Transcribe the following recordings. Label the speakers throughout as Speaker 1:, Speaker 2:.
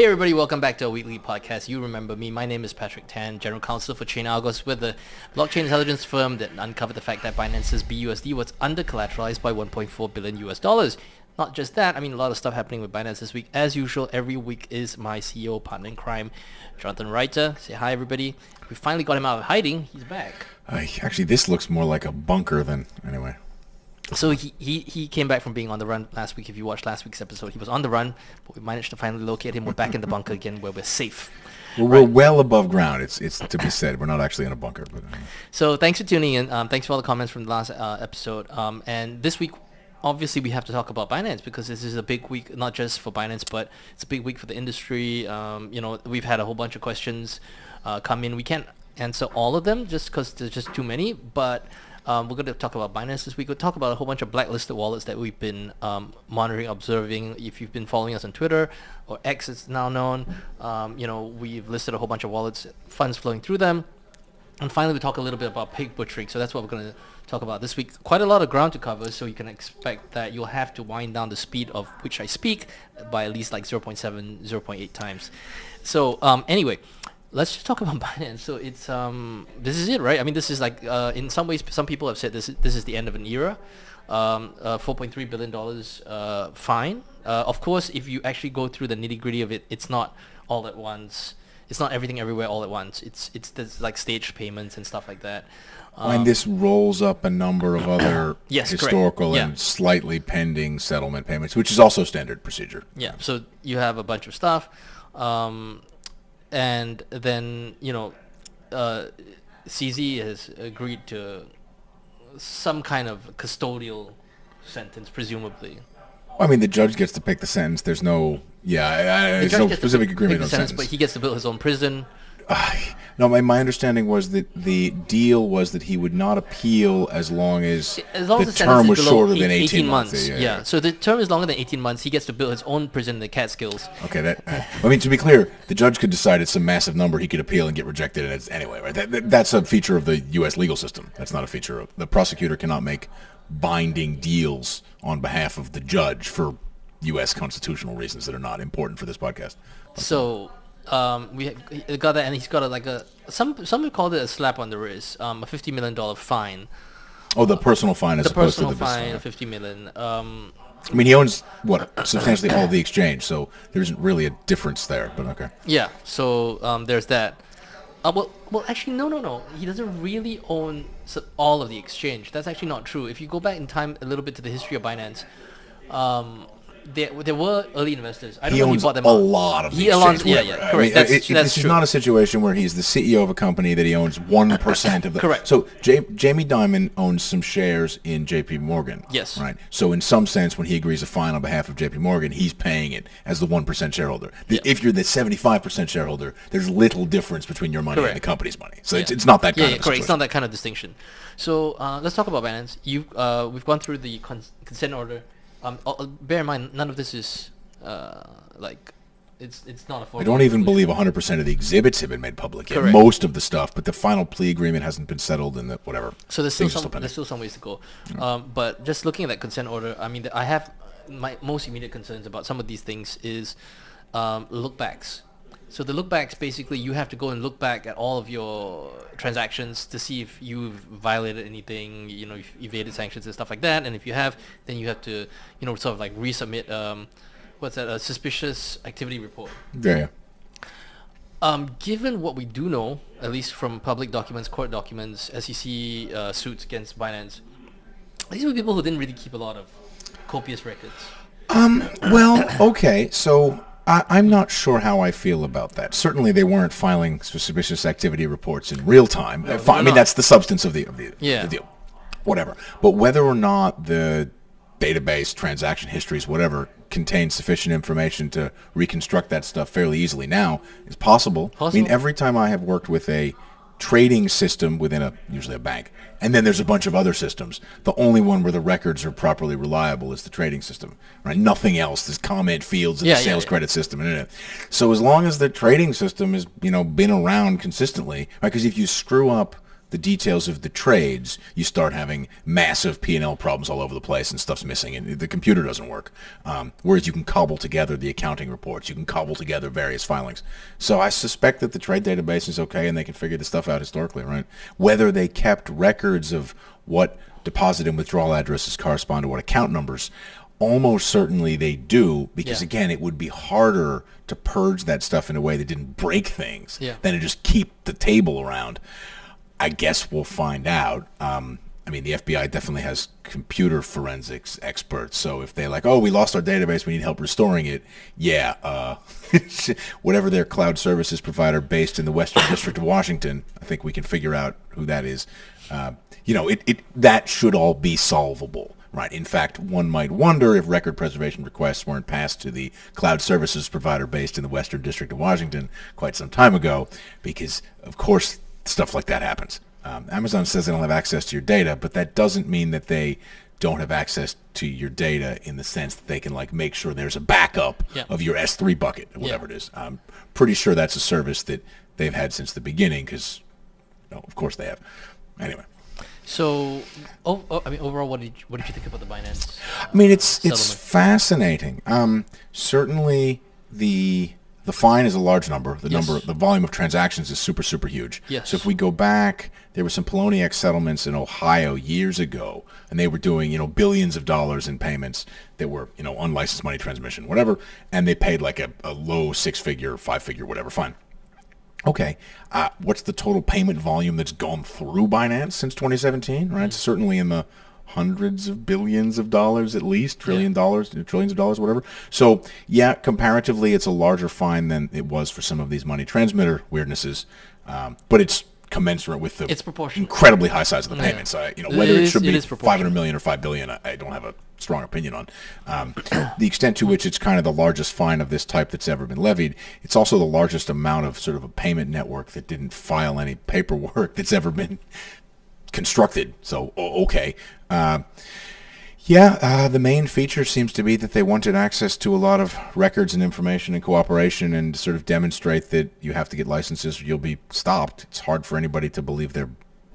Speaker 1: Hey everybody, welcome back to our weekly podcast. You remember me. My name is Patrick Tan, General Counsel for ChainArgos with the blockchain intelligence firm that uncovered the fact that Binance's BUSD was under collateralized by 1.4 billion US dollars. Not just that, I mean a lot of stuff happening with Binance this week. As usual, every week is my CEO partner in crime, Jonathan Reiter. Say hi everybody. We finally got him out of hiding. He's back.
Speaker 2: Uh, actually, this looks more like a bunker than anyway.
Speaker 1: So he, he, he came back from being on the run last week. If you watched last week's episode, he was on the run, but we managed to finally locate him. We're back in the bunker again where we're safe.
Speaker 2: Well, We're well above ground. It's it's to be said. We're not actually in a bunker, but uh,
Speaker 1: So thanks for tuning in. Um, thanks for all the comments from the last uh, episode. Um, and this week, obviously, we have to talk about Binance because this is a big week, not just for Binance, but it's a big week for the industry. Um, you know, we've had a whole bunch of questions uh, come in. We can't answer all of them just because there's just too many, but um, we're going to talk about Binance this week. We'll talk about a whole bunch of blacklisted wallets that we've been um, monitoring, observing. If you've been following us on Twitter or X, it's now known. Um, you know, we've listed a whole bunch of wallets, funds flowing through them. And finally, we talk a little bit about pig butchering. So that's what we're going to talk about this week. Quite a lot of ground to cover, so you can expect that you'll have to wind down the speed of which I speak by at least like 0.7, 0.8 times. So um, anyway, let's just talk about Binance. So it's um, this is it, right? I mean, this is like uh, in some ways, some people have said this this is the end of an era. Um, uh, 4.3 billion dollars uh, fine. Uh, of course, if you actually go through the nitty gritty of it, it's not all at once. It's not everything everywhere all at once. It's it's there's like staged payments and stuff like that.
Speaker 2: and this rolls up a number of other
Speaker 1: Yes,
Speaker 2: historical
Speaker 1: Yeah.
Speaker 2: and slightly pending settlement payments, which is also standard procedure.
Speaker 1: Yeah. So you have a bunch of stuff, um, and then you know, uh, CZ has agreed to some kind of custodial sentence, presumably.
Speaker 2: I mean, the judge gets to pick the sentence. There's no, yeah, I, I,
Speaker 1: The
Speaker 2: there's no specific agreement on
Speaker 1: sentence,
Speaker 2: sentence.
Speaker 1: but he gets to build his own prison.
Speaker 2: No, my, my understanding was that the deal was that he would not appeal as long as,
Speaker 1: As long
Speaker 2: the
Speaker 1: as the sentence
Speaker 2: term was shorter
Speaker 1: eight-
Speaker 2: than 18,
Speaker 1: 18
Speaker 2: months.
Speaker 1: Yeah, So the term is longer than 18 months. He gets to build his own prison in the Catskills.
Speaker 2: Okay, that. I mean, to be clear, the judge could decide it's some massive number he could appeal and get rejected, and it's anyway, right? That, that- that's a feature of the U.S. legal system. That's not a feature of the prosecutor cannot make binding deals on behalf of the judge for U.S. constitutional reasons that are not important for this podcast.
Speaker 1: So um, we got that, and he's got a, like a some some would call it a slap on the wrist, um, a 50 million dollar fine.
Speaker 2: Oh, the personal fine as
Speaker 1: The
Speaker 2: opposed
Speaker 1: personal
Speaker 2: to the
Speaker 1: fine,
Speaker 2: fine.
Speaker 1: of 50 million. Um,
Speaker 2: I mean, he owns what substantially all of the exchange, so there isn't really a difference there. But okay.
Speaker 1: yeah. So um, there's that. Uh, well, well, actually, no, no, no. He doesn't really own all of the exchange. That's actually not true. If you go back in time a little bit to the history of Binance, um, there there were early investors. I don't
Speaker 2: He
Speaker 1: know.
Speaker 2: owns
Speaker 1: he bought them
Speaker 2: a
Speaker 1: out.
Speaker 2: lot of the
Speaker 1: He owns,
Speaker 2: exchange.
Speaker 1: yeah, yeah,
Speaker 2: I
Speaker 1: correct.
Speaker 2: mean,
Speaker 1: that's
Speaker 2: it-
Speaker 1: that's
Speaker 2: this
Speaker 1: true.
Speaker 2: is not a situation where he's the CEO of a company that he owns one percent of the.
Speaker 1: Correct.
Speaker 2: So J- Jamie Dimon owns some shares in J.P. Morgan.
Speaker 1: Yes.
Speaker 2: Right. So in some sense, when he agrees to fine on behalf of J.P. Morgan, he's paying it as the one percent shareholder. The-
Speaker 1: Yeah.
Speaker 2: If you're the seventy-five percent shareholder, there's little difference between your money
Speaker 1: Correct.
Speaker 2: and the company's money. So
Speaker 1: Yeah.
Speaker 2: it's, it's not that
Speaker 1: yeah,
Speaker 2: kind
Speaker 1: yeah,
Speaker 2: of.
Speaker 1: correct. It's not that kind of distinction. So uh, let's talk about Binance. You, uh, we've gone through the cons- consent order. Um, uh, uh, bear in mind, none of this is uh, like it's it's not a.
Speaker 2: I don't even believe 100% of the exhibits have been made public yet.
Speaker 1: Correct.
Speaker 2: Most of the stuff, but the final plea agreement hasn't been settled and the whatever.
Speaker 1: So there's still
Speaker 2: Things
Speaker 1: some
Speaker 2: pending.
Speaker 1: there's still some ways to go. Um, but just looking at that consent order, I mean, I have my most immediate concerns about some of these things is um, lookbacks. So the lookbacks basically you have to go and look back at all of your transactions to see if you've violated anything, you know, you've evaded sanctions and stuff like that. And if you have, then you have to, you know, sort of like resubmit um, what's that, a suspicious activity report.
Speaker 2: Yeah, yeah.
Speaker 1: Um, given what we do know, at least from public documents, court documents, SEC uh, suits against Binance, these were people who didn't really keep a lot of copious records. Um.
Speaker 2: Well, okay, so I, I'm not sure how I feel about that. Certainly, they weren't filing suspicious activity reports in real time. Fi- I mean,
Speaker 1: not.
Speaker 2: that's the substance of the of the,
Speaker 1: Yeah.
Speaker 2: the deal. Whatever. But whether or not the database, transaction histories, whatever, contain sufficient information to reconstruct that stuff fairly easily now is possible. I mean, every time I have worked with a trading system within a usually a bank, and then there's a bunch of other systems. The only one where the records are properly reliable is the trading system, right? Nothing else. There's comment fields in
Speaker 1: Yeah,
Speaker 2: the
Speaker 1: yeah,
Speaker 2: sales
Speaker 1: yeah.
Speaker 2: credit system, and so as long as the trading system has you know been around consistently, right? Because if you screw up the details of the trades, you start having massive P&L problems all over the place and stuff's missing and the computer doesn't work. Um, whereas you can cobble together the accounting reports, you can cobble together various filings. So I suspect that the trade database is okay and they can figure the stuff out historically, right? Whether they kept records of what deposit and withdrawal addresses correspond to what account numbers, almost certainly they do because
Speaker 1: Yeah.
Speaker 2: again it would be harder to purge that stuff in a way that didn't break things
Speaker 1: Yeah.
Speaker 2: than to just keep the table around i guess we'll find out um, i mean the fbi definitely has computer forensics experts so if they're like oh we lost our database we need help restoring it yeah uh, whatever their cloud services provider based in the western district of washington i think we can figure out who that is uh, you know it, it that should all be solvable Right. In fact, one might wonder if record preservation requests weren't passed to the cloud services provider based in the Western District of Washington quite some time ago, because of course stuff like that happens. Um, Amazon says they don't have access to your data, but that doesn't mean that they don't have access to your data in the sense that they can like make sure there's a backup
Speaker 1: Yeah.
Speaker 2: of your S3 bucket, or whatever it is. I'm pretty sure that's a service that they've had since the beginning, because, no, of course they have. Anyway.
Speaker 1: So, oh, oh, I mean, overall, what did you, what did you think about the Binance?
Speaker 2: I mean, it's it's fascinating. Um, certainly the the fine is a large number. The
Speaker 1: Yes.
Speaker 2: number, the volume of transactions is super super huge.
Speaker 1: Yes.
Speaker 2: So if we go back, there were some Poloniex settlements in Ohio years ago, and they were doing you know billions of dollars in payments that were you know unlicensed money transmission, whatever, and they paid like a, a low six figure, five figure, whatever fine. Okay, uh, what's the total payment volume that's gone through Binance since 2017? Right, certainly in the hundreds of billions of dollars at least, trillion dollars, trillions of dollars, whatever. So yeah, comparatively, it's a larger fine than it was for some of these money transmitter weirdnesses, um, but it's commensurate with the
Speaker 1: It's
Speaker 2: incredibly high size of the payments. I, you know, whether it,
Speaker 1: is-
Speaker 2: should be
Speaker 1: proportional.
Speaker 2: 500 million or 5 billion, I, I don't have a strong opinion on. Um, the extent to which it's kind of the largest fine of this type that's ever been levied. It's also the largest amount of sort of a payment network that didn't file any paperwork that's ever been constructed. So, okay. Uh, yeah, uh, the main feature seems to be that they wanted access to a lot of records and information and cooperation and sort of demonstrate that you have to get licenses or you'll be stopped. It's hard for anybody to believe they're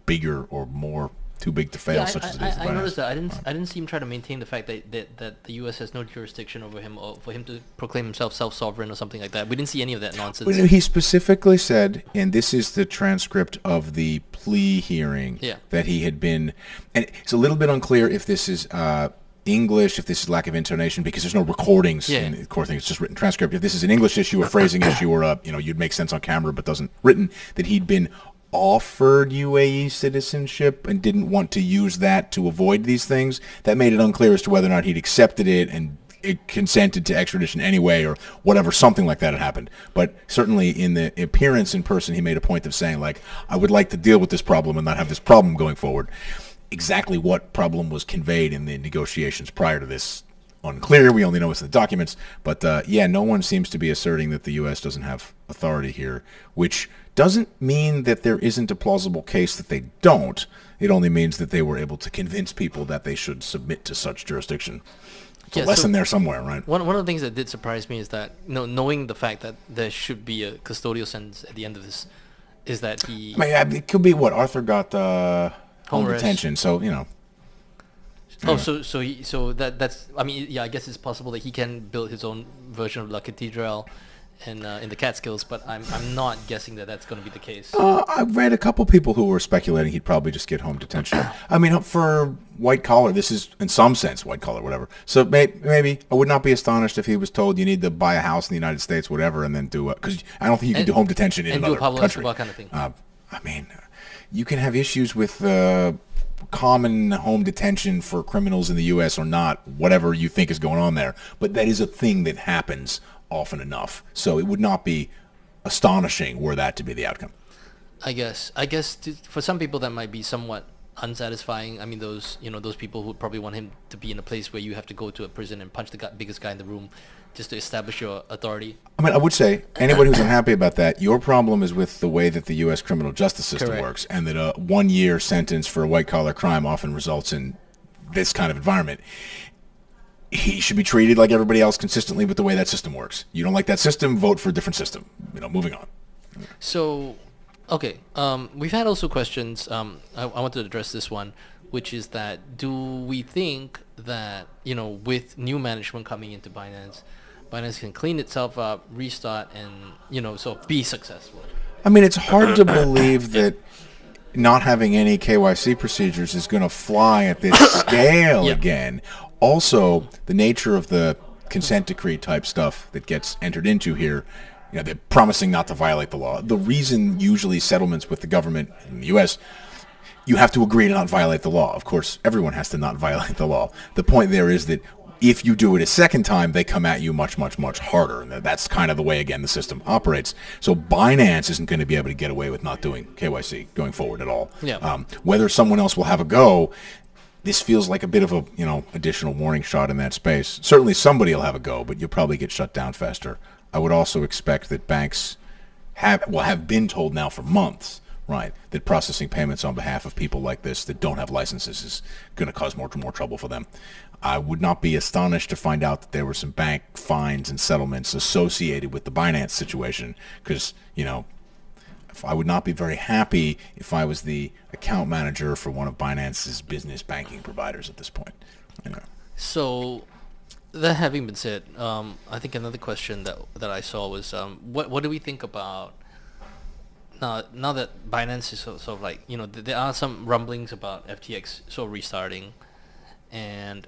Speaker 2: bigger or more too big to fail,
Speaker 1: Yeah, I,
Speaker 2: such
Speaker 1: I,
Speaker 2: as it is.
Speaker 1: I, I noticed that. I didn't. I didn't see him try to maintain the fact that, that, that the U.S. has no jurisdiction over him, or for him to proclaim himself self-sovereign or something like that. We didn't see any of that nonsense.
Speaker 2: Well, he specifically said, and this is the transcript of the plea hearing,
Speaker 1: Yeah.
Speaker 2: that he had been, and it's a little bit unclear if this is uh, English, if this is lack of intonation, because there's no recordings
Speaker 1: Yeah.
Speaker 2: in the core thing. It's just written transcript. If this is an English issue, a phrasing issue, or a, you know, you'd make sense on camera, but doesn't written, that he'd been offered UAE citizenship and didn't want to use that to avoid these things. That made it unclear as to whether or not he'd accepted it and it consented to extradition anyway or whatever, something like that had happened. But certainly in the appearance in person, he made a point of saying, like, I would like to deal with this problem and not have this problem going forward. Exactly what problem was conveyed in the negotiations prior to this unclear. We only know it's in the documents. But uh, yeah, no one seems to be asserting that the U.S. doesn't have authority here, which doesn't mean that there isn't a plausible case that they don't. It only means that they were able to convince people that they should submit to such jurisdiction. It's
Speaker 1: Yeah,
Speaker 2: a
Speaker 1: so-
Speaker 2: lesson there somewhere, right?
Speaker 1: One, one of the things that did surprise me is that, you know, knowing the fact that there should be a custodial sentence at the end of this, is that he.
Speaker 2: I mean, it could be what Arthur got uh, home
Speaker 1: Home
Speaker 2: detention, so you know.
Speaker 1: Oh, so so he, so that that's. I mean, yeah, I guess it's possible that he can build his own version of La Catedral, in uh, in the Catskills, but I'm I'm not guessing that that's going to be the case.
Speaker 2: Uh, I've read a couple people who were speculating he'd probably just get home detention. I mean, for white collar, this is in some sense white collar, whatever. So may, maybe I would not be astonished if he was told you need to buy a house in the United States, whatever, and then do it because I don't think you can
Speaker 1: And-
Speaker 2: do home detention in
Speaker 1: and do a
Speaker 2: another
Speaker 1: Pablo
Speaker 2: country.
Speaker 1: Kind of thing.
Speaker 2: Uh, I mean, you can have issues with uh, common home detention for criminals in the U.S. or not, whatever you think is going on there. But that is a thing that happens often enough. So it would not be astonishing were that to be the outcome.
Speaker 1: I guess. I guess to, for some people that might be somewhat unsatisfying. I mean, those you know those people who probably want him to be in a place where you have to go to a prison and punch the guy, biggest guy in the room, just to establish your authority.
Speaker 2: I mean, I would say anybody who's unhappy about that, your problem is with the way that the U.S. criminal justice system
Speaker 1: Correct.
Speaker 2: works, and that a one-year sentence for a white-collar crime often results in this kind of environment. He should be treated like everybody else consistently with the way that system works. You don't like that system, vote for a different system. You know, moving on.
Speaker 1: So, Okay. Um, we've had also questions. Um, I, I want to address this one, which is that do we think that you know with new management coming into Binance, Binance can clean itself up, restart, and you know so be successful?
Speaker 2: I mean, it's hard to believe that not having any KYC procedures is going to fly at this scale
Speaker 1: Yeah.
Speaker 2: again. Also, the nature of the consent decree type stuff that gets entered into here, you know, they're promising not to violate the law. The reason usually settlements with the government in the U.S. You have to agree to not violate the law. Of course, everyone has to not violate the law. The point there is that if you do it a second time, they come at you much, much, much harder. And that's kind of the way, again, the system operates. So Binance isn't going to be able to get away with not doing KYC going forward at all.
Speaker 1: Yeah.
Speaker 2: Um, whether someone else will have a go, this feels like a bit of a, you know, additional warning shot in that space. Certainly somebody will have a go, but you'll probably get shut down faster. I would also expect that banks have well have been told now for months, right, that processing payments on behalf of people like this that don't have licenses is going to cause more more trouble for them. I would not be astonished to find out that there were some bank fines and settlements associated with the Binance situation because, you know, I would not be very happy if I was the account manager for one of Binance's business banking providers at this point. Know.
Speaker 1: So, that having been said, um, I think another question that that I saw was, um, what what do we think about now now that Binance is sort, sort of like you know th- there are some rumblings about FTX sort of restarting, and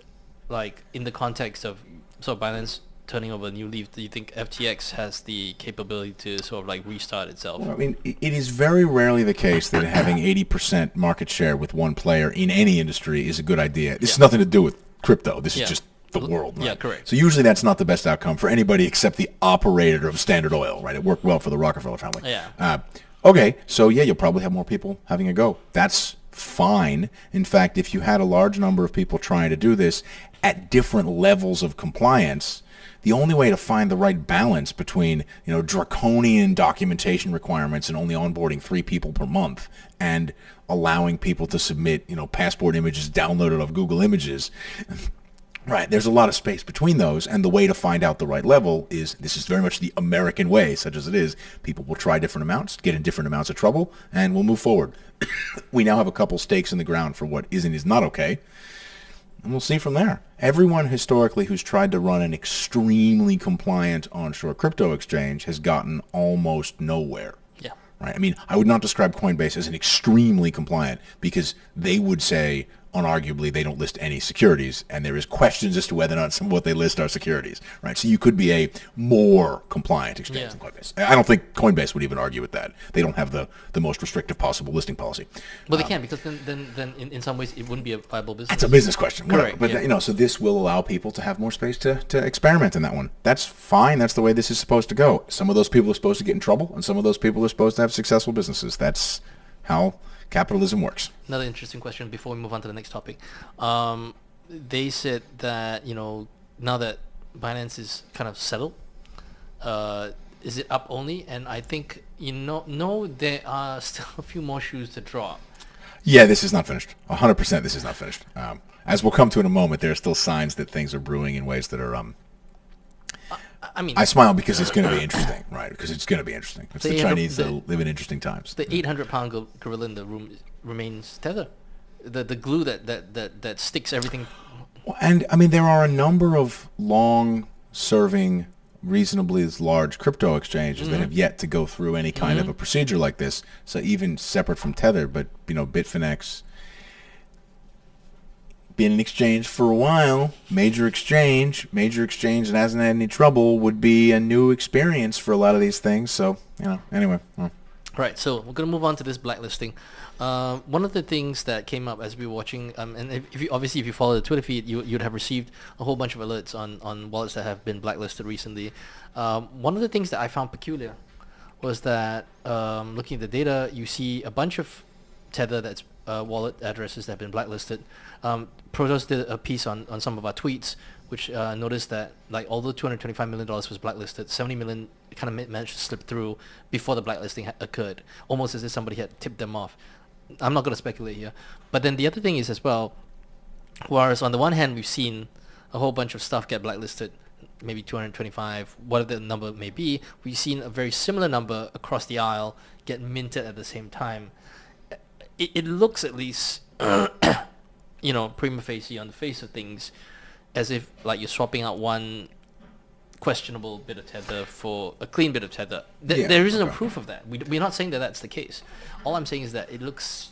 Speaker 1: like in the context of of Binance turning over a new leaf, do you think FTX has the capability to sort of like restart itself?
Speaker 2: I mean, it is very rarely the case that having 80% market share with one player in any industry is a good idea. This has nothing to do with crypto. This
Speaker 1: Yeah.
Speaker 2: is just the world.
Speaker 1: Yeah, correct.
Speaker 2: So usually that's not the best outcome for anybody except the operator of Standard Oil, right? It worked well for the Rockefeller family.
Speaker 1: Yeah.
Speaker 2: Uh, okay, so yeah, you'll probably have more people having a go. That's fine. In fact, if you had a large number of people trying to do this at different levels of compliance, the only way to find the right balance between you know draconian documentation requirements and only onboarding three people per month and allowing people to submit you know passport images downloaded off Google Images Right. There's a lot of space between those, and the way to find out the right level is this is very much the American way, such as it is. People will try different amounts, get in different amounts of trouble, and we'll move forward. we now have a couple stakes in the ground for what is and is not okay, and we'll see from there. Everyone historically who's tried to run an extremely compliant onshore crypto exchange has gotten almost nowhere
Speaker 1: Yeah.
Speaker 2: right? I mean, I would not describe Coinbase as an extremely compliant because they would say, unarguably, they don't list any securities, and there is questions as to whether or not some of what they list are securities, right? So you could be a more compliant exchange
Speaker 1: Yeah.
Speaker 2: than Coinbase. I don't think Coinbase would even argue with that. They don't have the, the most restrictive possible listing policy.
Speaker 1: well they um, can because then then, then in, in some ways it wouldn't be a viable business.
Speaker 2: It's a business question.
Speaker 1: Correct,
Speaker 2: But
Speaker 1: yeah.
Speaker 2: you know, so this will allow people to have more space to, to experiment in that one. That's fine. That's the way this is supposed to go. Some of those people are supposed to get in trouble, and some of those people are supposed to have successful businesses. That's how capitalism works.
Speaker 1: Another interesting question before we move on to the next topic. Um, they said that you know now that Binance is kind of settled, uh, is it up only? And I think you know no, there are still a few more shoes to drop.
Speaker 2: Yeah, this is not finished. 100% this is not finished. Um, as we'll come to in a moment, there are still signs that things are brewing in ways that are... Um,
Speaker 1: I- mean,
Speaker 2: I smile because it's going to be interesting, right? Because it's going to be interesting. It's
Speaker 1: The
Speaker 2: the Chinese that live in interesting times.
Speaker 1: the 800 pound gorilla in the room remains tether. The the glue that, that, that, that sticks everything.
Speaker 2: And I mean, there are a number of long-serving, reasonably large crypto exchanges that mm-hmm. have yet to go through any kind of mm-hmm. a procedure like this. So even separate from Tether, but you know, Bitfinex, been an exchange for a while, major exchange, major exchange and hasn't had any trouble would be a new experience for a lot of these things. So you know, anyway. well.
Speaker 1: Right, so we're gonna move on to this blacklisting. Um, one of the things that came up as we were watching, um, and if, if you obviously if you follow the Twitter feed, you you'd have received a whole bunch of alerts on on wallets that have been blacklisted recently. Um, one of the things that I found peculiar was that um, looking at the data, you see a bunch of Tether that's uh, wallet addresses that have been blacklisted. Um, did a piece on, on some of our tweets, which uh, noticed that like although 225 million dollars was blacklisted, 70 million kind of managed to slip through before the blacklisting occurred, almost as if somebody had tipped them off. I'm not going to speculate here, but then the other thing is as well, whereas on the one hand we've seen a whole bunch of stuff get blacklisted, maybe 225, whatever the number may be, we've seen a very similar number across the aisle get minted at the same time. It, it looks at least, you know, prima facie on the face of things, as if like you're swapping out one questionable bit of tether for a clean bit of tether. Th-
Speaker 2: Yeah,
Speaker 1: there isn't
Speaker 2: okay.
Speaker 1: a proof of that. We, we're not saying that that's the case. All I'm saying is that it looks,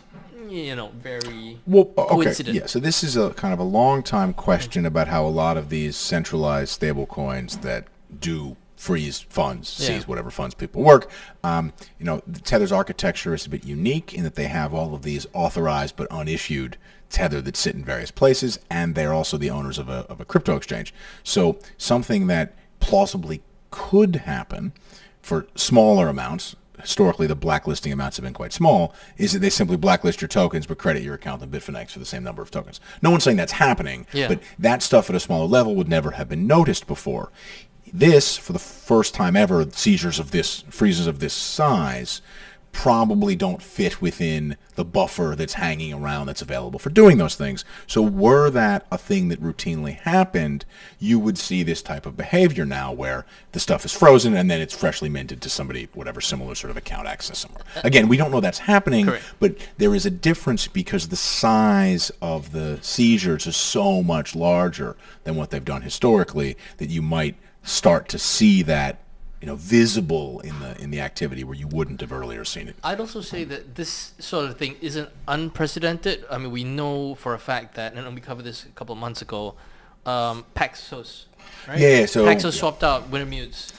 Speaker 1: you know, very
Speaker 2: Well, okay,
Speaker 1: coincident.
Speaker 2: yeah. So this is a kind of a long time question about how a lot of these centralized stable coins that do freeze funds,
Speaker 1: Yeah.
Speaker 2: seize whatever funds people work. Um, you know, the Tether's architecture is a bit unique in that they have all of these authorized but unissued Tether that sit in various places, and they're also the owners of a, of a crypto exchange. So something that plausibly could happen for smaller amounts, historically the blacklisting amounts have been quite small, is that they simply blacklist your tokens but credit your account in Bitfinex for the same number of tokens. No one's saying that's happening,
Speaker 1: Yeah.
Speaker 2: but that stuff at a smaller level would never have been noticed before. This, for the first time ever, seizures of this, freezes of this size, probably don't fit within the buffer that's hanging around that's available for doing those things. So were that a thing that routinely happened, you would see this type of behavior now where the stuff is frozen and then it's freshly minted to somebody, whatever similar sort of account access somewhere. Uh, Again, we don't know that's happening,
Speaker 1: Correct.
Speaker 2: but there is a difference because the size of the seizures is so much larger than what they've done historically that you might start to see that you know visible in the in the activity where you wouldn't have earlier seen it.
Speaker 1: I'd also say that this sort of thing isn't unprecedented. I mean, we know for a fact that, and we covered this a couple of months ago, um, Paxos, right?
Speaker 2: Yeah, so-
Speaker 1: Paxos
Speaker 2: yeah.
Speaker 1: swapped out Wintermutes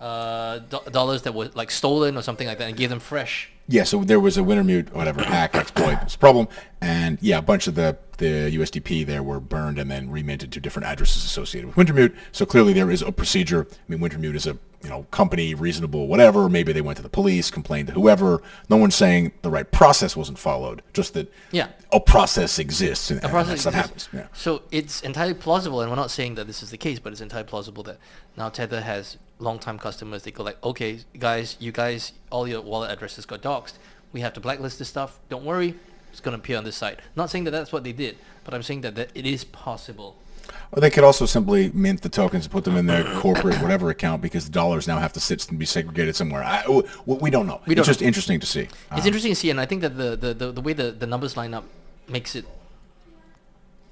Speaker 1: uh, do- dollars that were like stolen or something like that and gave them fresh.
Speaker 2: Yeah, so there was a Wintermute, whatever, hack exploit a problem, and yeah, a bunch of the, the USDP there were burned and then reminted to different addresses associated with Wintermute. So clearly there is a procedure. I mean, Wintermute is a you know company, reasonable, whatever. Maybe they went to the police, complained to whoever. No one's saying the right process wasn't followed, just that
Speaker 1: Yeah.
Speaker 2: a process exists and,
Speaker 1: A
Speaker 2: and
Speaker 1: process
Speaker 2: that
Speaker 1: exists.
Speaker 2: happens. Yeah.
Speaker 1: So it's entirely plausible, and we're not saying that this is the case, but it's entirely plausible that now Tether has long-time customers. They go like, okay, guys, you guys, all your wallet addresses got doxed. We have to blacklist this stuff. Don't worry, it's going to appear on this site. Not saying that that's what they did, but I'm saying that, that it is possible.
Speaker 2: Or they could also simply mint the tokens and put them in their corporate whatever account because the dollars now have to sit and be segregated somewhere. I, we don't know.
Speaker 1: We don't
Speaker 2: it's just
Speaker 1: know.
Speaker 2: interesting to see.
Speaker 1: It's
Speaker 2: Um,
Speaker 1: interesting to see, and I think that the, the, the, the way the, the numbers line up makes it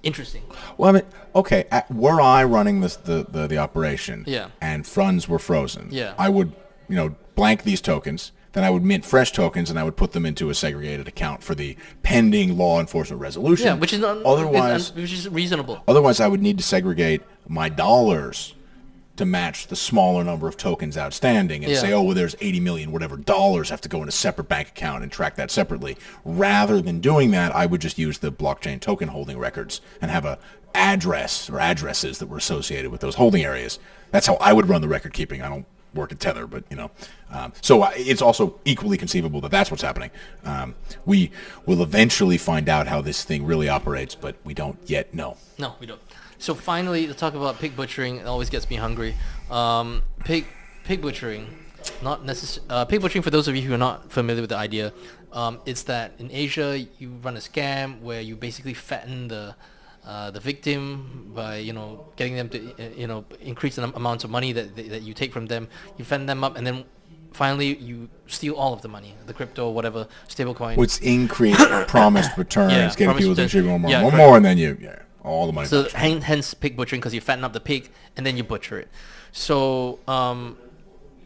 Speaker 1: interesting.
Speaker 2: Well, I mean, okay, at, were I running this, the, the the operation,
Speaker 1: Yeah.
Speaker 2: and funds were frozen,
Speaker 1: Yeah.
Speaker 2: I would, you know, blank these tokens. Then I would mint fresh tokens, and I would put them into a segregated account for the pending law enforcement resolution.
Speaker 1: Yeah, which is not
Speaker 2: otherwise.
Speaker 1: is, which is reasonable.
Speaker 2: Otherwise, I would need to segregate my dollars to match the smaller number of tokens outstanding and
Speaker 1: Yeah.
Speaker 2: say, oh, well, there's 80 million whatever dollars have to go in a separate bank account and track that separately. Rather than doing that, I would just use the blockchain token holding records and have a address or addresses that were associated with those holding areas. That's how I would run the record keeping. I don't work at Tether, but you know, um, so it's also equally conceivable that that's what's happening. Um, we will eventually find out how this thing really operates, but we don't yet know.
Speaker 1: No, we don't. So finally, to talk about pig butchering, it always gets me hungry. Um, pig pig butchering, not necess- uh, Pig butchering, for those of you who are not familiar with the idea, um, it's that in Asia you run a scam where you basically fatten the uh, the victim by you know getting them to uh, you know increase the amounts of money that that you take from them. You fatten them up, and then finally you steal all of the money, the crypto, whatever stable stablecoin.
Speaker 2: What's increased promised returns,
Speaker 1: Yeah,
Speaker 2: getting people to contribute more,
Speaker 1: Yeah,
Speaker 2: more,
Speaker 1: correct.
Speaker 2: more, and then you, yeah, all the money.
Speaker 1: So
Speaker 2: back.
Speaker 1: hence pig butchering because you fatten up the pig and then you butcher it. So um,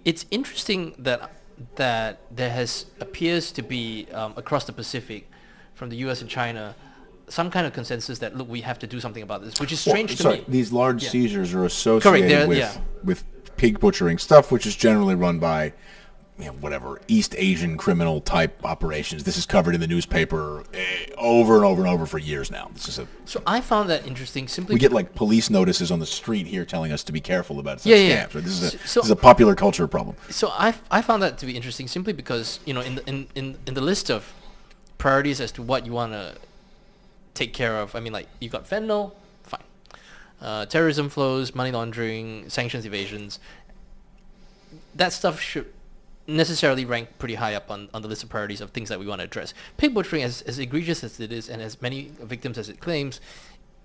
Speaker 1: it's interesting that that there has appears to be um, across the Pacific, from the U.S. and China, some kind of consensus that look we have to do something about this, which is
Speaker 2: Well,
Speaker 1: strange to me.
Speaker 2: these large
Speaker 1: Yeah.
Speaker 2: seizures are associated
Speaker 1: they're-
Speaker 2: with
Speaker 1: yeah.
Speaker 2: with pig butchering stuff, which is generally run by you know, whatever East Asian criminal type operations. This is covered in the newspaper eh, over and over and over for years now. This is a
Speaker 1: So I found that interesting simply.
Speaker 2: we get like police notices on the street here telling us to be careful about such
Speaker 1: Yeah, yeah,
Speaker 2: scams. Right? This is a
Speaker 1: So-
Speaker 2: this is a popular culture problem.
Speaker 1: So I, I found that to be interesting simply because you know in the, in, in, in the list of priorities as to what you want to take care of, I mean like you got fentanyl, fine, uh, terrorism flows, money laundering, sanctions evasions. That stuff should necessarily rank pretty high up on, on the list of priorities of things that we want to address. Pig butchering, as, as egregious as it is and as many victims as it claims,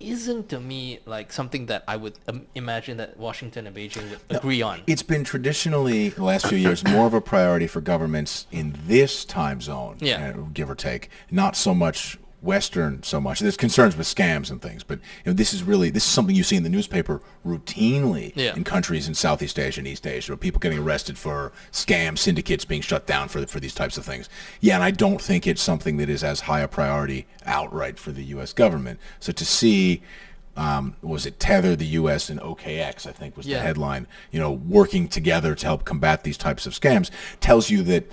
Speaker 1: isn't to me like something that I would um, imagine that Washington and Beijing would agree on.
Speaker 2: It's been traditionally the last few years more of a priority for governments in this time zone,
Speaker 1: Yeah.
Speaker 2: uh, give or take. Not so much Western so much. There's concerns with scams and things, but you know, this is really this is something you see in the newspaper routinely
Speaker 1: Yeah.
Speaker 2: in countries in Southeast Asia and East Asia, where people getting arrested for scam syndicates being shut down for for these types of things. Yeah, and I don't think it's something that is as high a priority outright for the U.S. government. So to see. Um, was it Tether, the U.S. and OKX? I think was
Speaker 1: Yeah.
Speaker 2: the headline. You know, working together to help combat these types of scams tells you that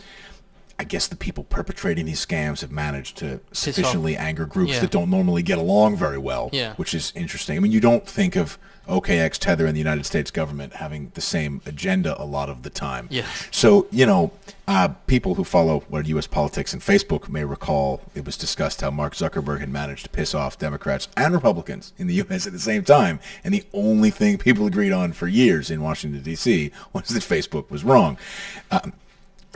Speaker 2: I guess the people perpetrating these scams have managed to sufficiently anger groups
Speaker 1: Yeah.
Speaker 2: that don't normally get along very well,
Speaker 1: Yeah.
Speaker 2: which is interesting. I mean, you don't think of OKX, Tether, and the United States government having the same agenda a lot of the time.
Speaker 1: Yeah.
Speaker 2: So, you know, uh, people who follow what U.S. politics and Facebook may recall it was discussed how Mark Zuckerberg had managed to piss off Democrats and Republicans in the U.S. at the same time. And the only thing people agreed on for years in Washington, D.C. was that Facebook was wrong. Um,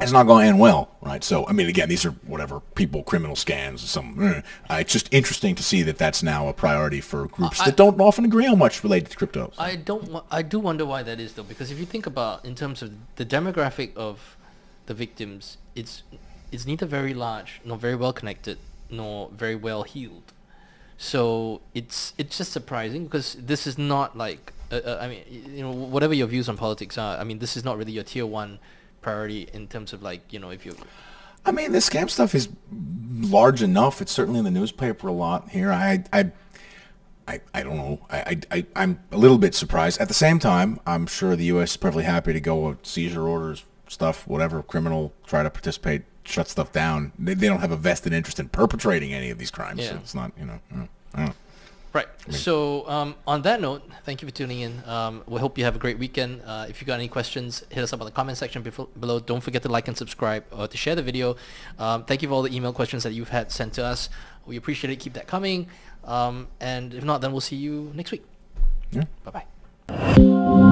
Speaker 2: it's not going to end well, right? So, I mean, again, these are whatever people, criminal scams, some. eh. Uh, it's just interesting to see that that's now a priority for groups that don't often agree on much related to crypto. So.
Speaker 1: I don't. I do wonder why that is though, because if you think about in terms of the demographic of the victims, it's it's neither very large, nor very well connected, nor very well heeled. So it's it's just surprising because this is not like uh, uh, I mean you know whatever your views on politics are. I mean this is not really your tier one priority in terms of like you know if you
Speaker 2: I mean, the scam stuff is large enough. It's certainly in the newspaper a lot here. I, I, I, I don't know. I, I, I'm a little bit surprised. At the same time, I'm sure the U.S. is perfectly happy to go with seizure orders, stuff, whatever, criminal, try to participate, shut stuff down. They, they don't have a vested interest in perpetrating any of these crimes.
Speaker 1: Yeah.
Speaker 2: It's not, you know, I don't know.
Speaker 1: Right. So um, on that note, thank you for tuning in. Um, we hope you have a great weekend. Uh, if you got any questions, hit us up on the comment section below. Don't forget to like and subscribe or to share the video. Um, thank you for all the email questions that you've had sent to us. We appreciate it. Keep that coming. Um, and if not, then we'll see you next week.
Speaker 2: Yeah.
Speaker 1: Bye bye.